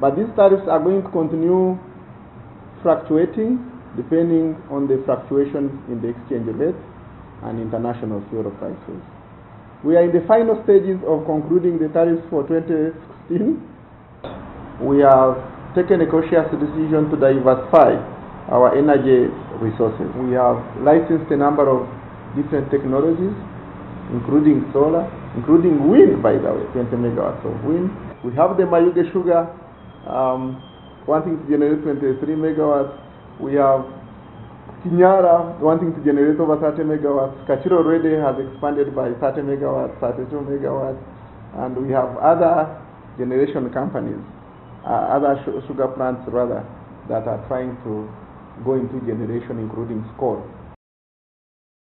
But these tariffs are going to continue fluctuating depending on the fluctuations in the exchange rate and international fuel prices. We are in the final stages of concluding the tariffs for 2016. We have taken a cautious decision to diversify our energy resources. We have licensed a number of different technologies, including solar, including wind, by the way, 20 megawatts of wind. We have the Mayuge Sugar um, wanting to generate 23 megawatts. We have Kinyara wanting to generate over 30 megawatts. Kakira already has expanded by 30 megawatts, 32 megawatts. And we have other generation companies, uh, other sugar plants rather, that are trying to go into generation, including SCOUL.